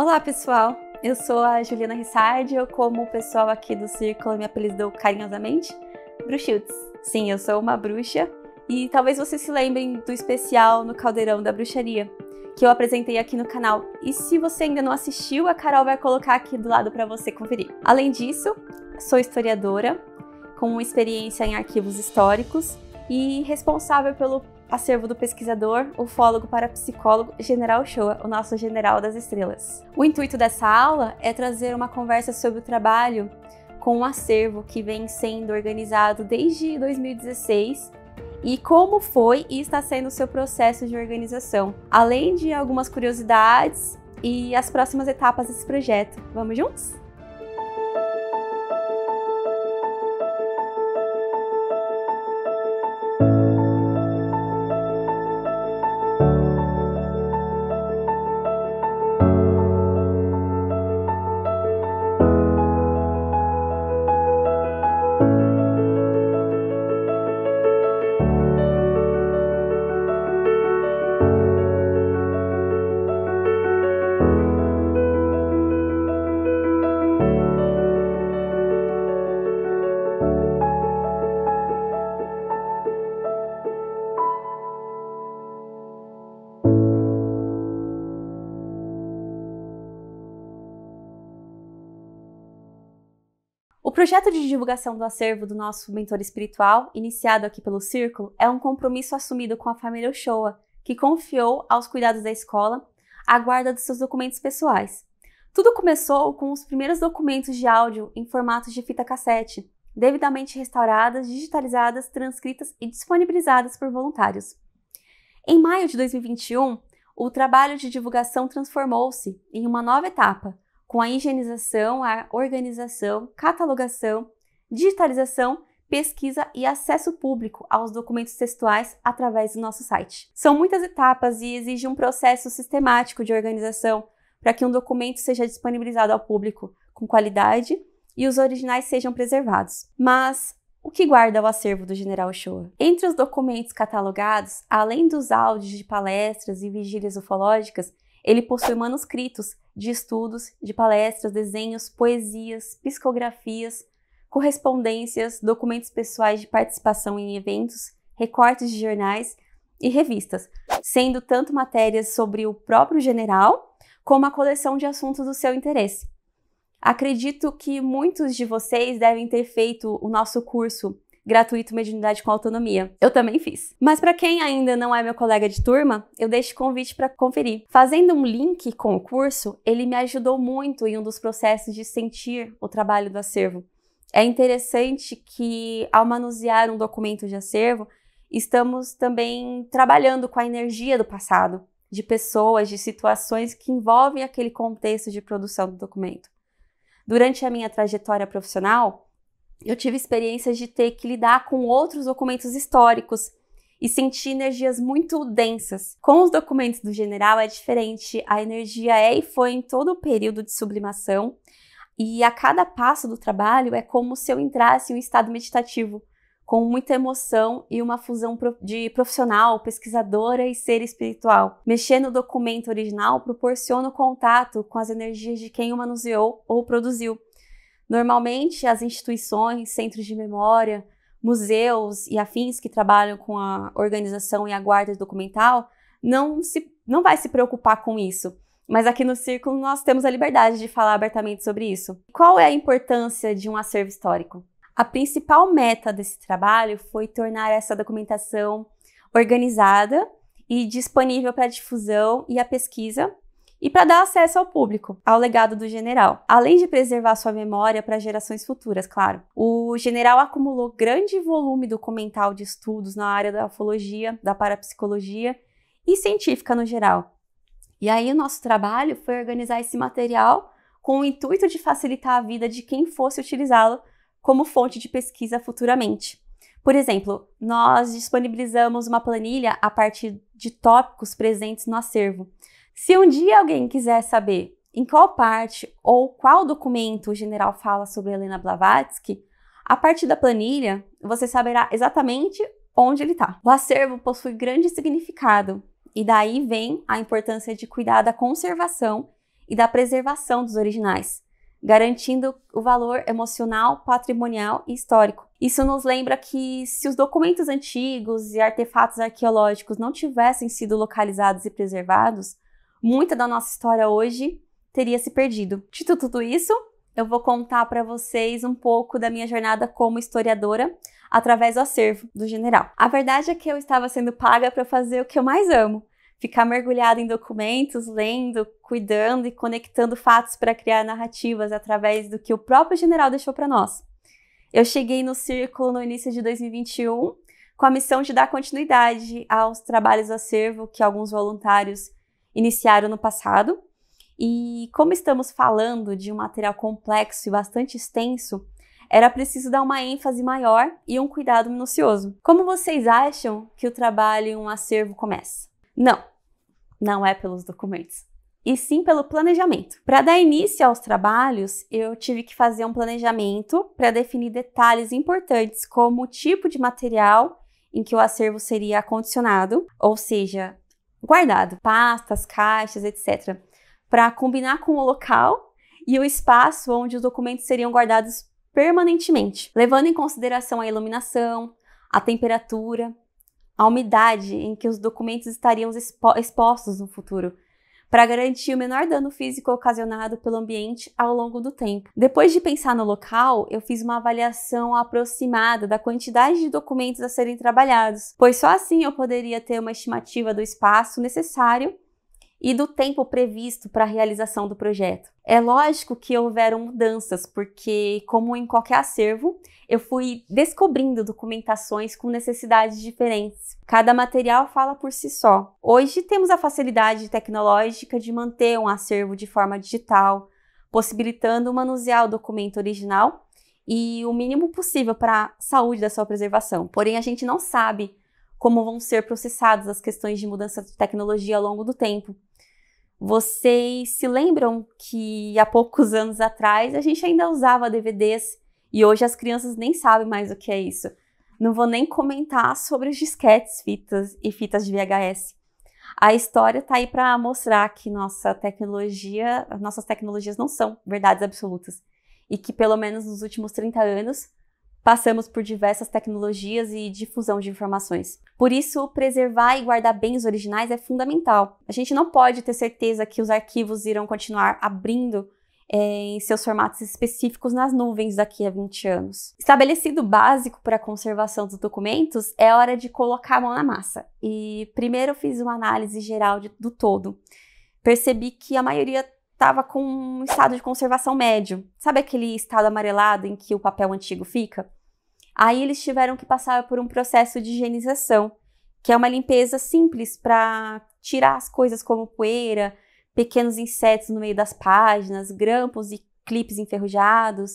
Olá, pessoal! Eu sou a Juliana Rissardi, eu como o pessoal aqui do Círculo me apelidou carinhosamente Bruxildes. Sim, eu sou uma bruxa e talvez vocês se lembrem do especial no Caldeirão da Bruxaria, que eu apresentei aqui no canal. E se você ainda não assistiu, a Carol vai colocar aqui do lado para você conferir. Além disso, sou historiadora, com experiência em arquivos históricos e responsável pelo acervo do pesquisador, ufólogo parapsicólogo General Shoa, o nosso general das estrelas. O intuito dessa aula é trazer uma conversa sobre o trabalho com um acervo que vem sendo organizado desde 2016 e como foi e está sendo o seu processo de organização, além de algumas curiosidades e as próximas etapas desse projeto. Vamos juntos? Projeto de divulgação do acervo do nosso mentor espiritual, iniciado aqui pelo Círculo, é um compromisso assumido com a família Ochoa, que confiou aos cuidados da escola a guarda dos seus documentos pessoais. Tudo começou com os primeiros documentos de áudio em formato de fita cassete, devidamente restauradas, digitalizadas, transcritas e disponibilizadas por voluntários. Em maio de 2021, o trabalho de divulgação transformou-se em uma nova etapa, com a higienização, a organização, catalogação, digitalização, pesquisa e acesso público aos documentos textuais através do nosso site. São muitas etapas e exige um processo sistemático de organização para que um documento seja disponibilizado ao público com qualidade e os originais sejam preservados. Mas o que guarda o acervo do General Shoa? Entre os documentos catalogados, além dos áudios de palestras e vigílias ufológicas, ele possui manuscritos de estudos, de palestras, desenhos, poesias, psicografias, correspondências, documentos pessoais de participação em eventos, recortes de jornais e revistas, sendo tanto matérias sobre o próprio general como a coleção de assuntos do seu interesse. Acredito que muitos de vocês devem ter feito o nosso curso gratuito Mediunidade com Autonomia. Eu também fiz. Mas para quem ainda não é meu colega de turma, eu deixo o convite para conferir. Fazendo um link com o curso, ele me ajudou muito em um dos processos de sentir o trabalho do acervo. É interessante que, ao manusear um documento de acervo, estamos também trabalhando com a energia do passado, de pessoas, de situações que envolvem aquele contexto de produção do documento. Durante a minha trajetória profissional, eu tive experiências de ter que lidar com outros documentos históricos e sentir energias muito densas. Com os documentos do general é diferente, a energia é e foi em todo o período de sublimação, e a cada passo do trabalho é como se eu entrasse em um estado meditativo, com muita emoção e uma fusão de profissional, pesquisadora e ser espiritual. Mexer no documento original proporciona o contato com as energias de quem o manuseou ou produziu Normalmente, as instituições, centros de memória, museus e afins que trabalham com a organização e a guarda documental não, se, não vai se preocupar com isso. Mas aqui no Círculo nós temos a liberdade de falar abertamente sobre isso. Qual é a importância de um acervo histórico? A principal meta desse trabalho foi tornar essa documentação organizada e disponível para difusão e a pesquisa e para dar acesso ao público ao legado do general, além de preservar sua memória para gerações futuras, claro. O general acumulou grande volume documental de estudos na área da ufologia, da parapsicologia e científica no geral. E aí o nosso trabalho foi organizar esse material com o intuito de facilitar a vida de quem fosse utilizá-lo como fonte de pesquisa futuramente. Por exemplo, nós disponibilizamos uma planilha a partir de tópicos presentes no acervo, se um dia alguém quiser saber em qual parte ou qual documento o general fala sobre Helena Blavatsky, a partir da planilha você saberá exatamente onde ele está. O acervo possui grande significado e daí vem a importância de cuidar da conservação e da preservação dos originais, garantindo o valor emocional, patrimonial e histórico. Isso nos lembra que se os documentos antigos e artefatos arqueológicos não tivessem sido localizados e preservados, muita da nossa história hoje teria se perdido. Dito tudo isso, eu vou contar para vocês um pouco da minha jornada como historiadora através do acervo do general. A verdade é que eu estava sendo paga para fazer o que eu mais amo, ficar mergulhado em documentos, lendo, cuidando e conectando fatos para criar narrativas através do que o próprio general deixou para nós. Eu cheguei no círculo no início de 2021 com a missão de dar continuidade aos trabalhos do acervo que alguns voluntários iniciaram no passado. E como estamos falando de um material complexo e bastante extenso, era preciso dar uma ênfase maior e um cuidado minucioso. Como vocês acham que o trabalho em um acervo começa? Não, não é pelos documentos, e sim pelo planejamento. Para dar início aos trabalhos, eu tive que fazer um planejamento para definir detalhes importantes, como o tipo de material em que o acervo seria acondicionado, ou seja, guardado, pastas, caixas, etc., para combinar com o local e o espaço onde os documentos seriam guardados permanentemente, levando em consideração a iluminação, a temperatura, a umidade em que os documentos estariam expo expostos no futuro, para garantir o menor dano físico ocasionado pelo ambiente ao longo do tempo. Depois de pensar no local, eu fiz uma avaliação aproximada da quantidade de documentos a serem trabalhados, pois só assim eu poderia ter uma estimativa do espaço necessário e do tempo previsto para a realização do projeto. É lógico que houveram mudanças, porque, como em qualquer acervo, eu fui descobrindo documentações com necessidades diferentes. Cada material fala por si só. Hoje temos a facilidade tecnológica de manter um acervo de forma digital, possibilitando manusear o documento original e o mínimo possível para a saúde da sua preservação. Porém, a gente não sabe como vão ser processadas as questões de mudança de tecnologia ao longo do tempo. Vocês se lembram que há poucos anos atrás a gente ainda usava DVDs e hoje as crianças nem sabem mais o que é isso. Não vou nem comentar sobre os disquetes, fitas e fitas de VHS. A história está aí para mostrar que nossa tecnologia, nossas tecnologias não são verdades absolutas e que pelo menos nos últimos 30 anos passamos por diversas tecnologias e difusão de informações. Por isso, preservar e guardar bem os originais é fundamental. A gente não pode ter certeza que os arquivos irão continuar abrindo é, em seus formatos específicos nas nuvens daqui a 20 anos. Estabelecido o básico para a conservação dos documentos, é hora de colocar a mão na massa. E primeiro eu fiz uma análise geral de, do todo. Percebi que a maioria estava com um estado de conservação médio. Sabe aquele estado amarelado em que o papel antigo fica? Aí eles tiveram que passar por um processo de higienização, que é uma limpeza simples para tirar as coisas como poeira, pequenos insetos no meio das páginas, grampos e clipes enferrujados,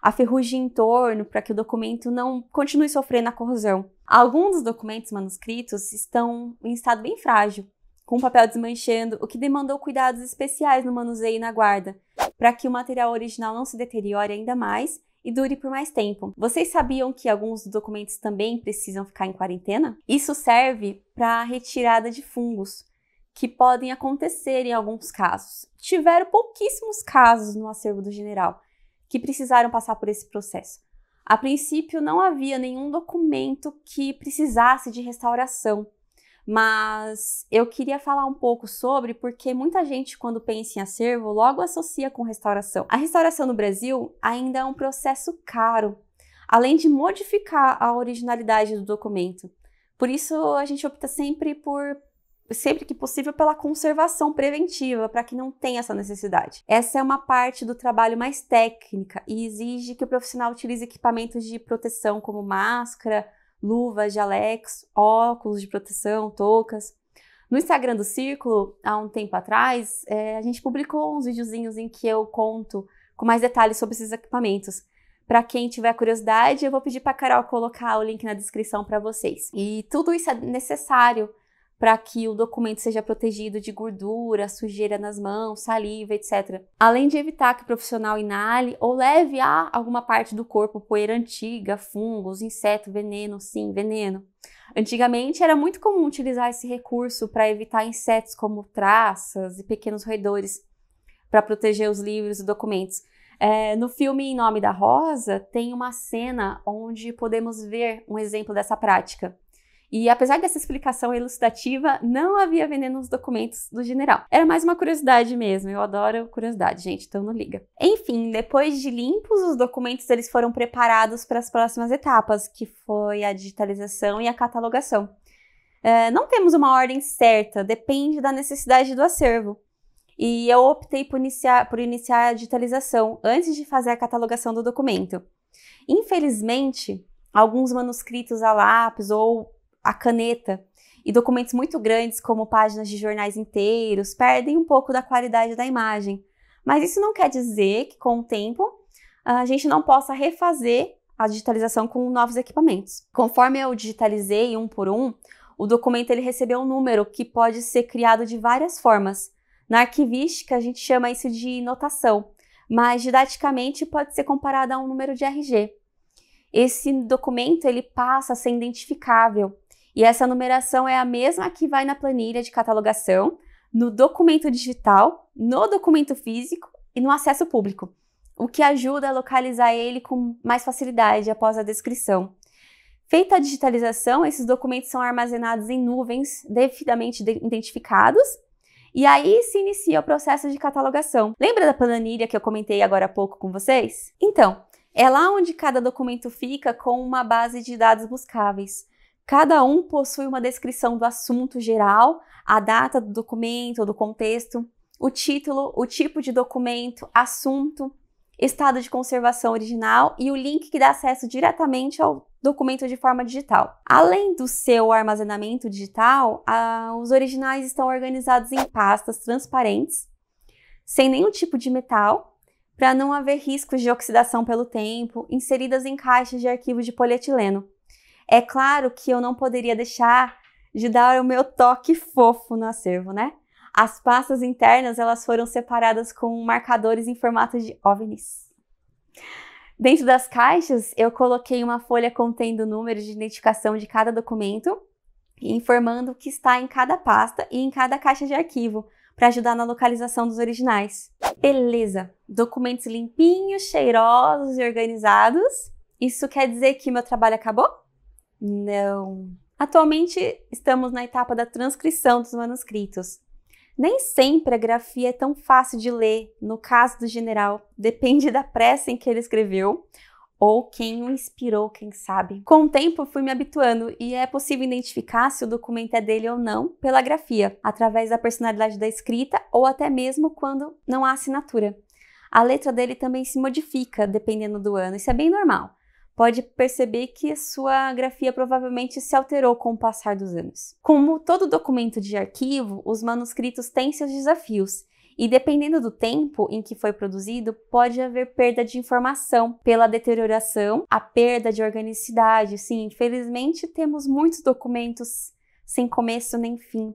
a ferrugem em torno para que o documento não continue sofrendo a corrosão. Alguns dos documentos manuscritos estão em estado bem frágil, com papel desmanchando, o que demandou cuidados especiais no manuseio e na guarda, para que o material original não se deteriore ainda mais e dure por mais tempo. Vocês sabiam que alguns documentos também precisam ficar em quarentena? Isso serve para a retirada de fungos, que podem acontecer em alguns casos. Tiveram pouquíssimos casos no acervo do general que precisaram passar por esse processo. A princípio, não havia nenhum documento que precisasse de restauração, mas eu queria falar um pouco sobre porque muita gente, quando pensa em acervo, logo associa com restauração. A restauração no Brasil ainda é um processo caro, além de modificar a originalidade do documento. Por isso, a gente opta sempre por sempre que possível pela conservação preventiva, para que não tenha essa necessidade. Essa é uma parte do trabalho mais técnica e exige que o profissional utilize equipamentos de proteção como máscara, luvas, jalecos, óculos de proteção, toucas. No Instagram do Círculo, há um tempo atrás, é, a gente publicou uns videozinhos em que eu conto com mais detalhes sobre esses equipamentos. Para quem tiver curiosidade, eu vou pedir para Carol colocar o link na descrição para vocês. E tudo isso é necessário para que o documento seja protegido de gordura, sujeira nas mãos, saliva, etc. Além de evitar que o profissional inale ou leve a alguma parte do corpo poeira antiga, fungos, inseto, veneno, sim, veneno. Antigamente era muito comum utilizar esse recurso para evitar insetos como traças e pequenos roedores. para proteger os livros e documentos. É, no filme Em Nome da Rosa, tem uma cena onde podemos ver um exemplo dessa prática. E apesar dessa explicação elucidativa, não havia veneno nos documentos do general. Era mais uma curiosidade mesmo. Eu adoro curiosidade, gente, então não liga. Enfim, depois de limpos, os documentos eles foram preparados para as próximas etapas, que foi a digitalização e a catalogação. É, não temos uma ordem certa, depende da necessidade do acervo. E eu optei por iniciar, por iniciar a digitalização antes de fazer a catalogação do documento. Infelizmente, alguns manuscritos a lápis ou a caneta e documentos muito grandes, como páginas de jornais inteiros, perdem um pouco da qualidade da imagem. Mas isso não quer dizer que, com o tempo, a gente não possa refazer a digitalização com novos equipamentos. Conforme eu digitalizei um por um, o documento ele recebeu um número que pode ser criado de várias formas. Na arquivística, a gente chama isso de notação, mas didaticamente pode ser comparado a um número de RG. Esse documento ele passa a ser identificável e essa numeração é a mesma que vai na planilha de catalogação, no documento digital, no documento físico e no acesso público, o que ajuda a localizar ele com mais facilidade após a descrição. Feita a digitalização, esses documentos são armazenados em nuvens devidamente identificados e aí se inicia o processo de catalogação. Lembra da planilha que eu comentei agora há pouco com vocês? Então, é lá onde cada documento fica com uma base de dados buscáveis. Cada um possui uma descrição do assunto geral, a data do documento ou do contexto, o título, o tipo de documento, assunto, estado de conservação original e o link que dá acesso diretamente ao documento de forma digital. Além do seu armazenamento digital, os originais estão organizados em pastas transparentes, sem nenhum tipo de metal, para não haver riscos de oxidação pelo tempo, inseridas em caixas de arquivo de polietileno. É claro que eu não poderia deixar de dar o meu toque fofo no acervo, né? As pastas internas elas foram separadas com marcadores em formato de OVNIs. Dentro das caixas, eu coloquei uma folha contendo o número de identificação de cada documento, informando o que está em cada pasta e em cada caixa de arquivo, para ajudar na localização dos originais. Beleza! Documentos limpinhos, cheirosos e organizados. Isso quer dizer que meu trabalho acabou? Não. Atualmente estamos na etapa da transcrição dos manuscritos. Nem sempre a grafia é tão fácil de ler, no caso do general, depende da pressa em que ele escreveu ou quem o inspirou, quem sabe. Com o tempo, fui me habituando e é possível identificar se o documento é dele ou não pela grafia, através da personalidade da escrita ou até mesmo quando não há assinatura. A letra dele também se modifica dependendo do ano, isso é bem normal pode perceber que a sua grafia provavelmente se alterou com o passar dos anos. Como todo documento de arquivo, os manuscritos têm seus desafios. E dependendo do tempo em que foi produzido, pode haver perda de informação pela deterioração, a perda de organicidade. Sim, infelizmente temos muitos documentos sem começo nem fim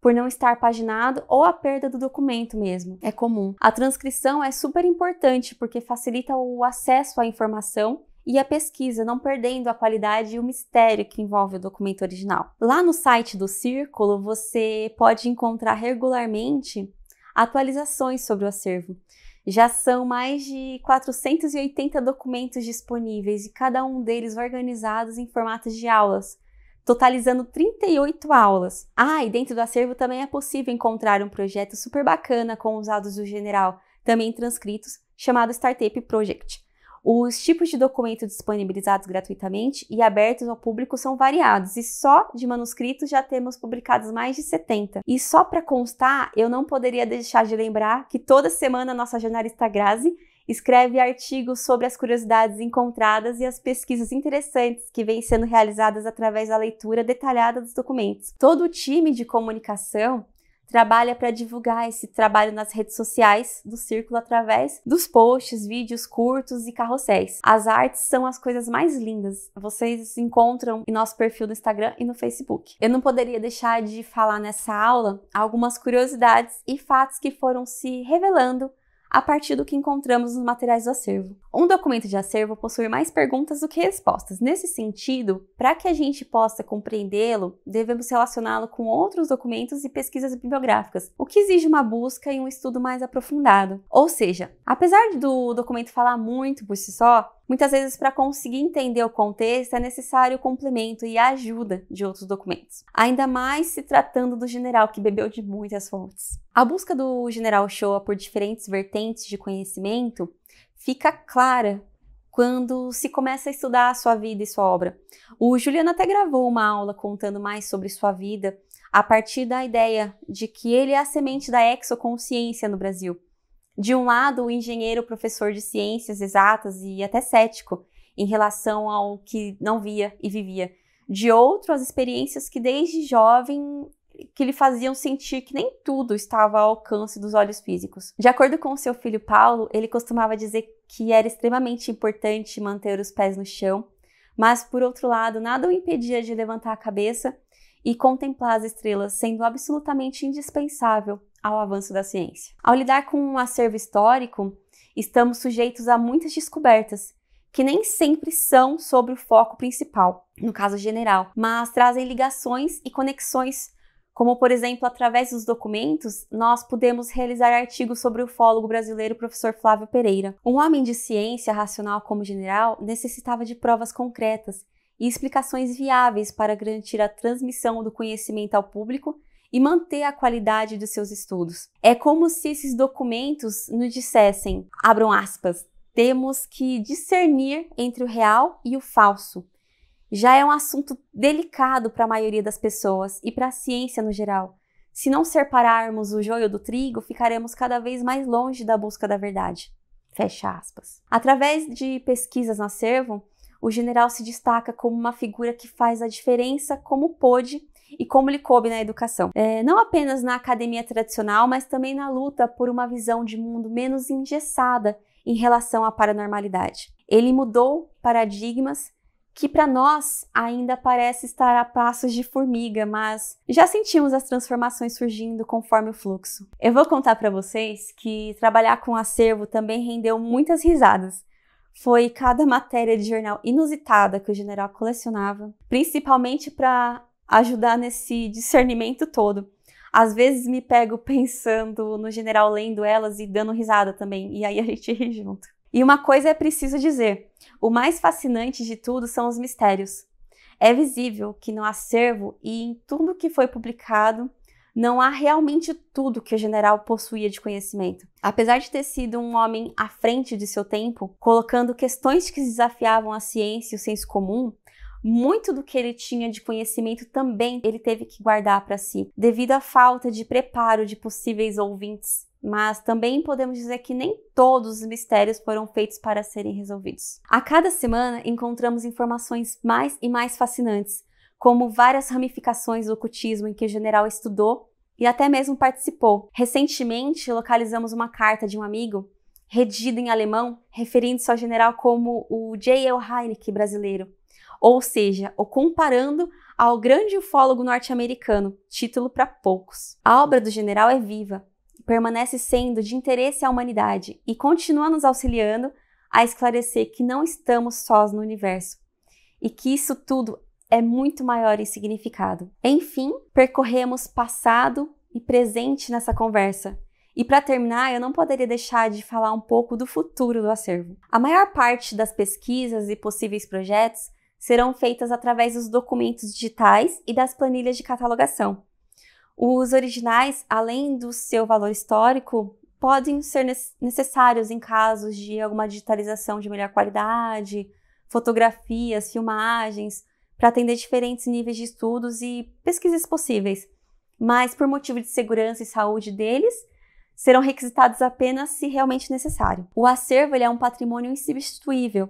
por não estar paginado ou a perda do documento mesmo. É comum. A transcrição é super importante porque facilita o acesso à informação e a pesquisa, não perdendo a qualidade e o mistério que envolve o documento original. Lá no site do Círculo, você pode encontrar regularmente atualizações sobre o acervo. Já são mais de 480 documentos disponíveis e cada um deles organizados em formatos de aulas, totalizando 38 aulas. Ah, e dentro do acervo também é possível encontrar um projeto super bacana com os dados do general, também transcritos, chamado Startup Project. Os tipos de documento disponibilizados gratuitamente e abertos ao público são variados, e só de manuscritos já temos publicados mais de 70. E só para constar, eu não poderia deixar de lembrar que toda semana a nossa jornalista Grazi escreve artigos sobre as curiosidades encontradas e as pesquisas interessantes que vêm sendo realizadas através da leitura detalhada dos documentos. Todo o time de comunicação trabalha para divulgar esse trabalho nas redes sociais do Círculo através dos posts, vídeos curtos e carrosséis. As artes são as coisas mais lindas. Vocês encontram em nosso perfil no Instagram e no Facebook. Eu não poderia deixar de falar nessa aula algumas curiosidades e fatos que foram se revelando a partir do que encontramos nos materiais do acervo. Um documento de acervo possui mais perguntas do que respostas. Nesse sentido, para que a gente possa compreendê-lo, devemos relacioná-lo com outros documentos e pesquisas bibliográficas, o que exige uma busca e um estudo mais aprofundado. Ou seja, apesar do documento falar muito por si só, Muitas vezes, para conseguir entender o contexto, é necessário o complemento e a ajuda de outros documentos, ainda mais se tratando do general que bebeu de muitas fontes. A busca do general Shoa por diferentes vertentes de conhecimento fica clara quando se começa a estudar a sua vida e sua obra. O Juliano até gravou uma aula contando mais sobre sua vida a partir da ideia de que ele é a semente da exoconsciência no Brasil de um lado, o engenheiro professor de ciências exatas e até cético em relação ao que não via e vivia. De outro, as experiências que desde jovem que lhe faziam sentir que nem tudo estava ao alcance dos olhos físicos. De acordo com seu filho Paulo, ele costumava dizer que era extremamente importante manter os pés no chão, mas por outro lado, nada o impedia de levantar a cabeça e contemplar as estrelas, sendo absolutamente indispensável ao avanço da ciência. Ao lidar com um acervo histórico, estamos sujeitos a muitas descobertas, que nem sempre são sobre o foco principal, no caso general, mas trazem ligações e conexões, como por exemplo, através dos documentos, nós podemos realizar artigos sobre o ufólogo brasileiro professor Flávio Pereira. Um homem de ciência racional como general necessitava de provas concretas e explicações viáveis para garantir a transmissão do conhecimento ao público e manter a qualidade dos seus estudos. É como se esses documentos nos dissessem, abram aspas, temos que discernir entre o real e o falso. Já é um assunto delicado para a maioria das pessoas e para a ciência no geral. Se não separarmos o joio do trigo, ficaremos cada vez mais longe da busca da verdade. Fecha aspas. Através de pesquisas no acervo, o general se destaca como uma figura que faz a diferença como pôde e como lhe coube na educação. É, não apenas na academia tradicional, mas também na luta por uma visão de mundo menos engessada em relação à paranormalidade. Ele mudou paradigmas que para nós ainda parece estar a passos de formiga, mas já sentimos as transformações surgindo conforme o fluxo. Eu vou contar para vocês que trabalhar com acervo também rendeu muitas risadas. Foi cada matéria de jornal inusitada que o general colecionava, principalmente para ajudar nesse discernimento todo. Às vezes me pego pensando no general lendo elas e dando risada também, e aí a gente ri junto. E uma coisa é preciso dizer: o mais fascinante de tudo são os mistérios. É visível que no acervo e em tudo que foi publicado não há realmente tudo que o general possuía de conhecimento. Apesar de ter sido um homem à frente de seu tempo, colocando questões que desafiavam a ciência e o senso comum, muito do que ele tinha de conhecimento também ele teve que guardar para si, devido à falta de preparo de possíveis ouvintes. Mas também podemos dizer que nem todos os mistérios foram feitos para serem resolvidos. A cada semana encontramos informações mais e mais fascinantes, como várias ramificações do ocultismo em que o general estudou e até mesmo participou. Recentemente, localizamos uma carta de um amigo redigida em alemão, referindo-se ao general como o J.L. Heineken brasileiro ou seja, o comparando ao grande ufólogo norte-americano, título para poucos. A obra do general é viva, permanece sendo de interesse à humanidade e continua nos auxiliando a esclarecer que não estamos sós no universo e que isso tudo é muito maior em significado. Enfim, percorremos passado e presente nessa conversa. E para terminar, eu não poderia deixar de falar um pouco do futuro do acervo. A maior parte das pesquisas e possíveis projetos serão feitas através dos documentos digitais e das planilhas de catalogação. Os originais, além do seu valor histórico, podem ser necessários em casos de alguma digitalização de melhor qualidade, fotografias, filmagens, para atender diferentes níveis de estudos e pesquisas possíveis. Mas, por motivo de segurança e saúde deles, serão requisitados apenas se realmente necessário. O acervo é um patrimônio insubstituível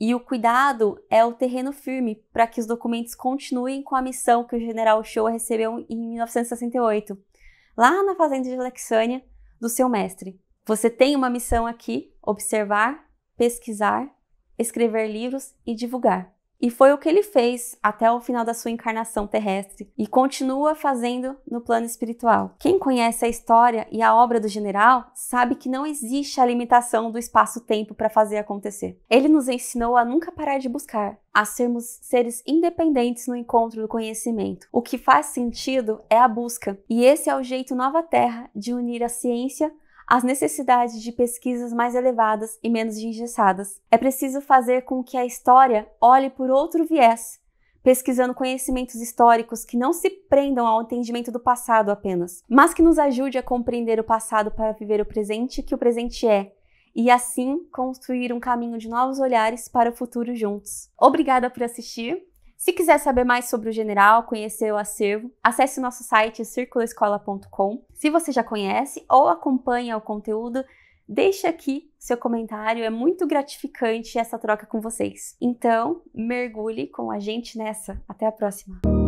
e o cuidado é o terreno firme para que os documentos continuem com a missão que o general Shoa recebeu em 1968, lá na fazenda de Alexânia, do seu mestre. Você tem uma missão aqui: observar, pesquisar, escrever livros e divulgar. E foi o que ele fez até o final da sua encarnação terrestre e continua fazendo no plano espiritual. Quem conhece a história e a obra do general sabe que não existe a limitação do espaço-tempo para fazer acontecer. Ele nos ensinou a nunca parar de buscar, a sermos seres independentes no encontro do conhecimento. O que faz sentido é a busca, e esse é o jeito Nova Terra de unir a ciência às necessidades de pesquisas mais elevadas e menos engessadas. É preciso fazer com que a história olhe por outro viés, pesquisando conhecimentos históricos que não se prendam ao entendimento do passado apenas, mas que nos ajude a compreender o passado para viver o presente que o presente é e assim construir um caminho de novos olhares para o futuro juntos. Obrigada por assistir. Se quiser saber mais sobre o general, conhecer o acervo, acesse o nosso site circuloescola.com. Se você já conhece ou acompanha o conteúdo, deixe aqui seu comentário, é muito gratificante essa troca com vocês. Então, mergulhe com a gente nessa. Até a próxima!